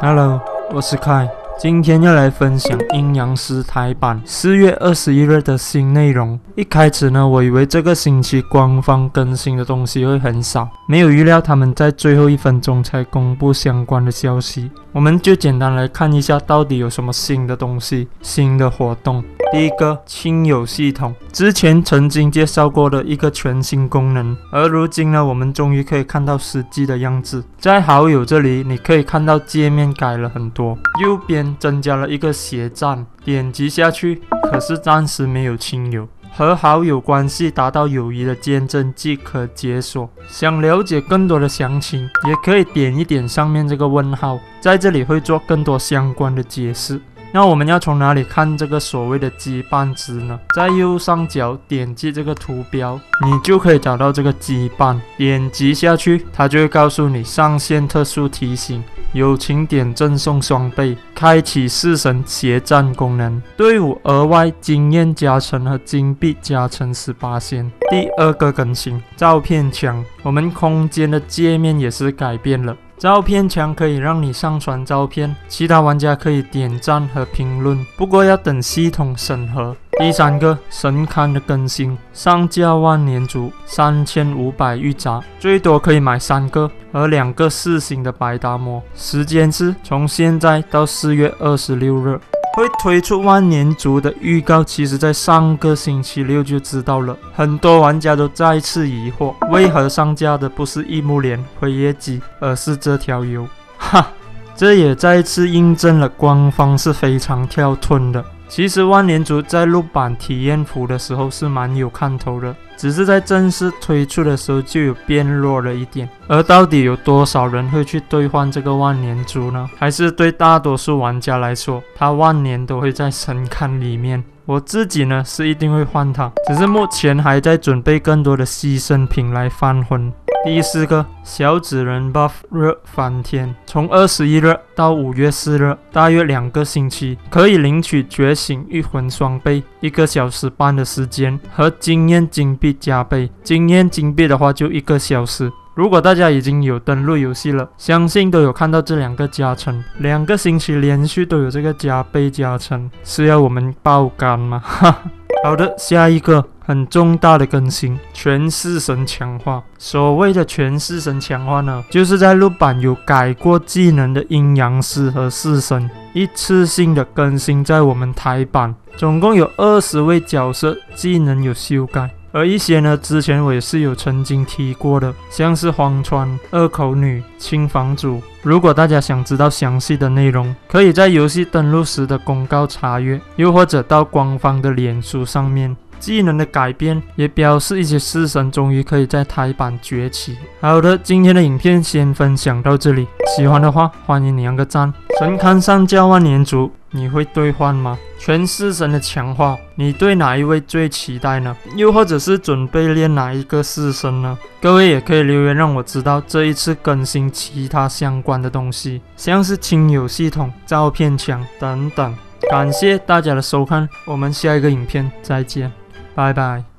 Hello，我是凯，今天要来分享《阴阳师》台版四月二十一日的新内容。一开始呢，我以为这个星期官方更新的东西会很少，没有预料他们在最后一分钟才公布相关的消息。我们就简单来看一下，到底有什么新的东西、新的活动。第一个亲友系统，之前曾经介绍过的一个全新功能，而如今呢，我们终于可以看到实际的样子。在好友这里，你可以看到界面改了很多，右边增加了一个斜站，点击下去，可是暂时没有亲友。和好友关系达到友谊的见证即可解锁。想了解更多的详情，也可以点一点上面这个问号，在这里会做更多相关的解释。那我们要从哪里看这个所谓的羁绊值呢？在右上角点击这个图标，你就可以找到这个羁绊。点击下去，它就会告诉你上线特殊提醒，友情点赠送双倍，开启式神协战功能，队伍额外经验加成和金币加成十八仙。第二个更新，照片墙，我们空间的界面也是改变了。照片墙可以让你上传照片，其他玩家可以点赞和评论，不过要等系统审核。第三个神龛的更新，上架万年竹三千五百玉札，最多可以买三个和两个四星的白达摩，时间是从现在到四月二十六日。会推出万年竹的预告，其实在上个星期六就知道了。很多玩家都再次疑惑，为何上架的不是一木莲辉夜姬，而是这条油？哈，这也再次印证了官方是非常跳吞的。其实万年族在录版体验服的时候是蛮有看头的，只是在正式推出的时候就有变弱了一点。而到底有多少人会去兑换这个万年族呢？还是对大多数玩家来说，他万年都会在神龛里面。我自己呢是一定会换它，只是目前还在准备更多的牺牲品来翻魂。第四个小纸人 buff 热翻天，从二十一日到五月四日，大约两个星期，可以领取觉醒御魂双倍，一个小时半的时间和经验金币加倍。经验金币的话就一个小时。如果大家已经有登录游戏了，相信都有看到这两个加成，两个星期连续都有这个加倍加成，是要我们爆肝吗？哈。好的，下一个很重大的更新，全式神强化。所谓的全式神强化呢，就是在路版有改过技能的阴阳师和式神，一次性的更新在我们台版，总共有二十位角色技能有修改。而一些呢，之前我也是有曾经提过的，像是荒川、二口女、青房主。如果大家想知道详细的内容，可以在游戏登录时的公告查阅，又或者到官方的脸书上面。技能的改变也表示一些式神终于可以在台版崛起。好的，今天的影片先分享到这里，喜欢的话欢迎你按个赞。神龛上交万年烛，你会兑换吗？全式神的强化，你对哪一位最期待呢？又或者是准备练哪一个式神呢？各位也可以留言让我知道这一次更新其他相关的东西，像是亲友系统、照片墙等等。感谢大家的收看，我们下一个影片再见。拜拜。